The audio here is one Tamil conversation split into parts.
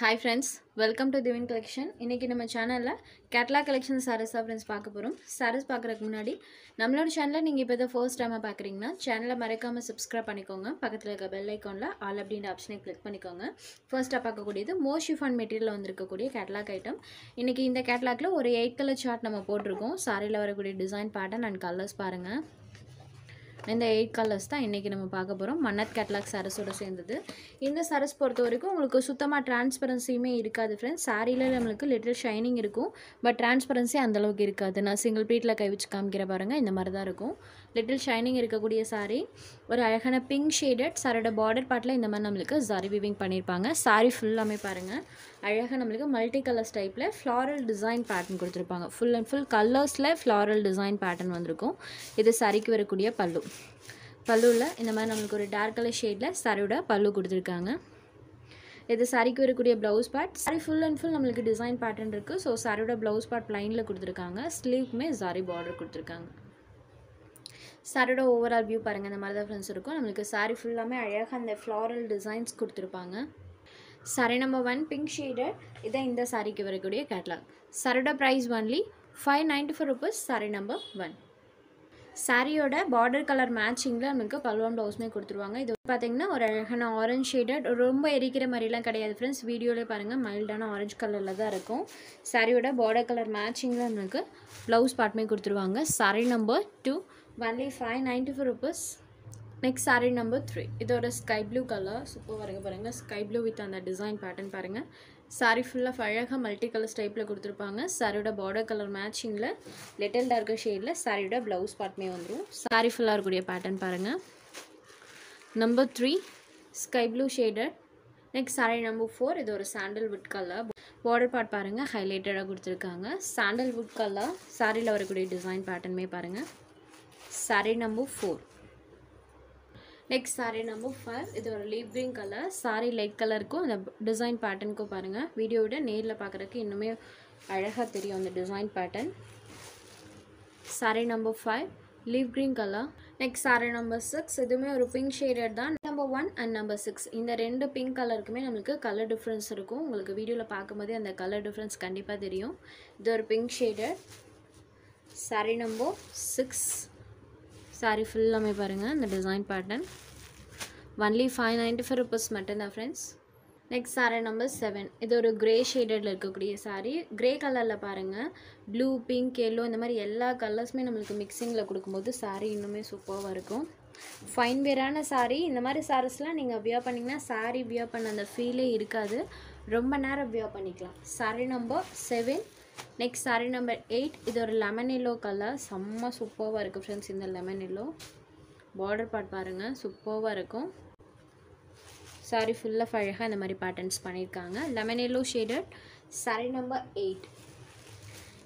Hi friends welcome to Divin collection இன்றைக்கி நம்ம சேனலில் கேட்லாக் கலெக்ஷன் சாரீஸாக ஃப்ரெண்ட்ஸ் பார்க்க போகிறோம் சாரீஸ் பார்க்குறதுக்கு முன்னாடி நம்மளோட சேனலில் நீங்கள் இப்போ தான் ஃபர்ஸ்ட் டைமாக பார்க்குறீங்கன்னா சேனலை மறக்காமல் சப்ஸ்கிரைப் பண்ணிக்கோங்க. பக்கத்தில் இருக்க பெல் ஐக்கானில் ஆல் அப்படின்ற ஆப்ஷனை கிளிக் பண்ணிக்கோங்க. ஃபர்ஸ்ட்டாக பார்க்கக்கூடியது மோஸ்ட் ஷிஃபான் மெட்டீரியல் வந்திருக்கக்கூடிய கேட்லாக் ஐட்டம் இன்றைக்கி இந்த கேட்லாக்ல ஒரு எயிட் கலர் சார்ட் நம்ம போட்டிருக்கோம். சாரியில் வரக்கூடிய டிசைன் பேட்டர்ன் அண்ட் கலர்ஸ் பாருங்கள் இந்த எயிட் கலர்ஸ் தான் இன்றைக்கி நம்ம பார்க்க போகிறோம் மன்னத் கேட்லாக் சாரஸோட சேர்ந்தது. இந்த சரஸ் பொறுத்த வரைக்கும் உங்களுக்கு சுத்தமாக டிரான்ஸ்பரன்சியுமே இருக்காது ஃப்ரெண்ட்ஸ் சாரியில் நம்மளுக்கு லிட்டில் ஷைனிங் இருக்கும். பட் டிரான்ஸ்பரன்சி அந்தளவுக்கு இருக்காது. நான் சிங்கிள் ப்ளீட்டில் கை வச்சு காமிக்கிற பாருங்கள் இந்த மாதிரி தான் இருக்கும். லிட்டில் ஷைனிங் இருக்கக்கூடிய சாரீ ஒரு அழகான பிங்க் ஷேடட் சாரோட பார்டர் பார்ட்டில் இந்த மாதிரி நம்மளுக்கு ஜரி விவிங் பண்ணியிருப்பாங்க சாரீ ஃபுல்லாமே பாருங்கள் அழகாக நம்மளுக்கு மல்டி கலர்ஸ் டைப்பில் ஃப்ளாரல் டிசைன் பேட்டர்ன் கொடுத்துருப்பாங்க ஃபுல் அண்ட் ஃபுல் கலர்ஸில் ஃப்ளாரல் டிசைன் பேட்டர்ன் வந்திருக்கும். இது சாரிக்கு வரக்கூடிய பல்லு. பல்லுவில் இந்த மாதிரி நம்மளுக்கு ஒரு டார்க் கலர் ஷேடில் சாரியோட பல்லு கொடுத்துருக்காங்க. இது சாரிக்கு வரக்கூடிய blouse part sari full and full நம்மளுக்கு டிசைன் பேட்டர்ன் இருக்குது ஸோ சாரியோட ப்ளவுஸ் பார்ட் ப்ளைனில் கொடுத்துருக்காங்க. ஸ்லீவ்க்குமே சாரி பார்டர் கொடுத்துருக்காங்க. சாரியோட ஓவரால் வியூ பாருங்கள் இந்த மாதிரி தான் ஃப்ரெண்ட்ஸ் இருக்கும். நம்மளுக்கு சாரி ஃபுல்லாமே அழகாக அந்த ஃப்ளாரல் டிசைன்ஸ் கொடுத்துருப்பாங்க. சரி நம்பர் ஒன் பிங்க் ஷேடட் இதான் இந்த சாரிக்கு வரக்கூடிய கேட்லாக் சாரியோட price only five ninety four rupees sari number one சாரியோட பார்டர் கலர் மேட்சிங்கில் நமக்கு பல்வான் ப்ளவுஸுமே கொடுத்துருவாங்க. இது பார்த்தீங்கன்னா ஒரு அழகான ஆரஞ்ச் ஷேடட் ரொம்ப எரிக்கிற மாதிரிலாம் கிடையாது ஃப்ரெண்ட்ஸ் வீடியோலேயே பாருங்கள் மைல்டான ஆரஞ்ச் கலரில் தான் இருக்கும். சாரியோட பார்டர் கலர் மேட்சிங்கில் நமக்கு ப்ளவுஸ் பார்ட்டுமே கொடுத்துருவாங்க. Sari number two only five ninety four rupees next sari number three இதோட ஸ்கை ப்ளூ கலர் சூப்பர் வரங்க பாருங்கள் ஸ்கை ப்ளூ வித் அந்த டிசைன் பேட்டர்ன் பாருங்கள் சாரீ ஃபுல்லாக அழகாக மல்டி கலர்ஸ் டைப்பில் கொடுத்துருப்பாங்க. சாரியோட பார்டர் கலர் மேட்சிங்கில் லிட்டில் டார்க்கர் ஷேடில் சாரியோட ப்ளவுஸ் பார்ட்டுமே வந்துடும் சாரீ ஃபுல்லாக இருக்கக்கூடிய பேட்டர்ன் பாருங்கள் number three sky blue shaded next sari number four இது ஒரு சாண்டல்வுட் கலர் பார்டர் பார்ட் பாருங்கள் ஹைலைட்டடாக கொடுத்துருக்காங்க. சாண்டல்வுட் கலர் சாரியில் வரக்கூடிய டிசைன் பேட்டர்னுமே பாருங்கள் sari number four next sari number five இது ஒரு leaf green colour sari light கலருக்கும் அந்த டிசைன் பேட்டர்னுக்கும் பாருங்கள் வீடியோவிட நேரில் பார்க்குறதுக்கு இன்னுமே அழகாக தெரியும் அந்த design pattern sari number five leaf green colour next sari number six இதுவுமே ஒரு பிங்க் ஷேடட் தான். Number one and number six இந்த ரெண்டு பிங்க் கலருக்குமே நம்மளுக்கு கலர் டிஃப்ரென்ஸ் இருக்கும். உங்களுக்கு வீடியோவில் பார்க்கும்போதே அந்த கலர் டிஃப்ரென்ஸ் கண்டிப்பாக தெரியும். இது ஒரு pink shaded sari number six sari ஃபுல்லாமே பாருங்கள் இந்த design pattern only five ninety five rupees மட்டும்தான் friends next sari number seven இது ஒரு க்ரே ஷேடடில் இருக்கக்கூடிய சாரீ க்ரே கலரில் பாருங்கள் ப்ளூ பிங்க் எல்லோ இந்த மாதிரி எல்லா கலர்ஸுமே நம்மளுக்கு மிக்சிங்கில் கொடுக்கும்போது சாரீ இன்னுமே சூப்பராக இருக்கும். ஃபைன் வேரான சாரீ இந்த மாதிரி சாரீஸ்லாம் நீங்கள் வியர் பண்ணிங்கன்னா சாரீ வியர் பண்ண அந்த ஃபீலே இருக்காது. ரொம்ப நேரம் வியர் பண்ணிக்கலாம். Sari number seven next sari number eight இது ஒரு லெமன் எல்லோ கலர் செம்ம சூப்பராக இருக்குது ஃப்ரெண்ட்ஸ் இந்த லெமன் எல்லோ பார்டர் பார்ட் பாருங்கள் சூப்பராக இருக்கும். சாரி ஃபுல்லாக அழகாக இந்த மாதிரி பேட்டர்ன்ஸ் பண்ணியிருக்காங்க. Lemon yellow shaded sari number eight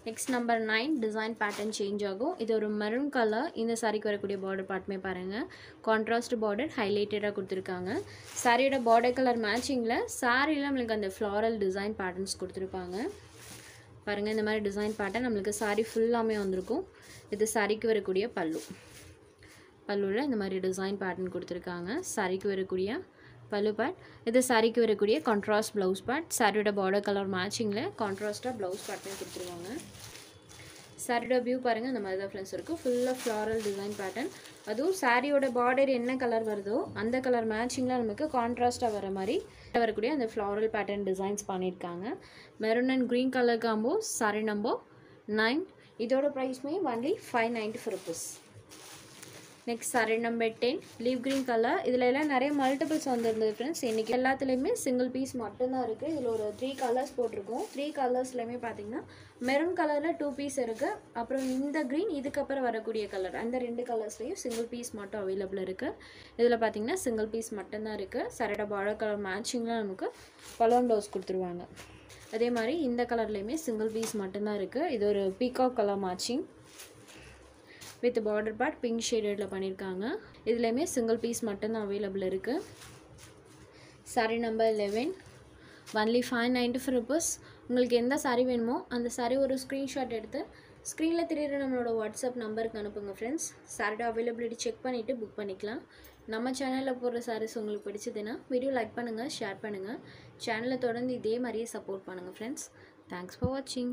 next number nine design pattern change ஆகும். இது ஒரு மெரூன் கலர் இந்த சாரிக்கு வரக்கூடிய பார்டர் பார்ட்டுமே பாருங்கள் கான்ட்ராஸ்ட் பார்டர் ஹைலைட்டடாக கொடுத்துருக்காங்க. சாரியோட பார்டர் கலர் மேட்சிங்கில் சாரியில் நம்மளுக்கு அந்த ஃப்ளாரல் டிசைன் பேட்டர்ன்ஸ் கொடுத்துருப்பாங்க. பாருங்கள் இந்த மாதிரி டிசைன் பேட்டர்ன் நம்மளுக்கு சாரீ ஃபுல்லாமே வந்திருக்கும். இது சாரிக்கு வரக்கூடிய பல்லு. பல்லுவில் இந்த மாதிரி டிசைன் பேட்டர்ன் கொடுத்துருக்காங்க. சாரிக்கு வரக்கூடிய பல்லு பேட் இது சாரிக்கு வரக்கூடிய கான்ட்ராஸ்ட் ப்ளவுஸ் பேட் சாரியோட பார்டர் கலர் மேட்சிங்கில் கான்ட்ராஸ்ட்டாக ப்ளவுஸ் பேட்டர்ன் கொடுத்துருவாங்க சாரியோட வியூ பாருங்கள் இந்த மாதிரி தான் ஃப்ரெண்ட்ஸ் இருக்கும் ஃபுல்லாக ஃப்ளாரல் டிசைன் பேட்டர்ன் அதுவும் சாரியோட பார்டர் என்ன கலர் வருதோ அந்த கலர் மேட்சிங்லாம் நமக்கு கான்ட்ராஸ்ட்டாக வர மாதிரி வரக்கூடிய அந்த ஃப்ளாரல் பேட்டர்ன் டிசைன்ஸ் பண்ணியிருக்காங்க. Maroon and green colour combo sari number nine இதோட ப்ரைஸ்மே only five ninety four rupees next sari number ten leaf green colour இதில் எல்லாம் நிறைய மல்டிபிள்ஸ் வந்துருந்தது ஃப்ரெண்ட்ஸ் இன்றைக்கி எல்லாத்துலேயுமே சிங்கிள் பீஸ் மட்டும்தான் இருக்குது இதில் ஒரு த்ரீ கலர்ஸ் போட்டிருக்கோம். த்ரீ கலர்ஸ்லையுமே பார்த்தீங்கன்னா மெரூன் கலரில் டூ பீஸ் இருக்குது அப்புறம் இந்த க்ரீன் இதுக்கப்புறம் வரக்கூடிய கலர் அந்த ரெண்டு கலர்ஸ்லையும் சிங்கிள் பீஸ் மட்டும் அவைலபிள் இருக்குது இதில் பார்த்தீங்கன்னா சிங்கிள் பீஸ் மட்டும்தான் இருக்குது சரட பார்டர் கலர் மேட்சிங்லாம் நமக்கு பலோன் ப்ளவுஸ் கொடுத்துருவாங்க. அதே மாதிரி இந்த கலர்லேயுமே சிங்கிள் பீஸ் மட்டும்தான் இருக்குது இது ஒரு peacock colour matching with border part pink ஷேடடில் பண்ணியிருக்காங்க இதுலேயுமே சிங்கிள் பீஸ் மட்டும்தான் அவைலபிள் இருக்குது sari number eleven only five ninety four rupees உங்களுக்கு எந்த சாரீ வேணுமோ அந்த சாரீ ஒரு ஸ்க்ரீன்ஷாட் எடுத்து ஸ்க்ரீனில் தெரியுற நம்மளோட வாட்ஸ்அப் நம்பருக்கு அனுப்புங்க ஃப்ரெண்ட்ஸ் சாரோட அவைலபிலிட்டி செக் பண்ணிவிட்டு புக் பண்ணிக்கலாம். நம்ம சேனலில் போடுற சாரீஸ் உங்களுக்கு பிடிச்சதுன்னா வீடியோ லைக் பண்ணுங்கள் ஷேர் பண்ணுங்கள் சேனலை தொடர்ந்து இதே மாதிரியே சப்போர்ட் பண்ணுங்கள் ஃப்ரெண்ட்ஸ் தேங்க்ஸ் ஃபார் வாட்சிங்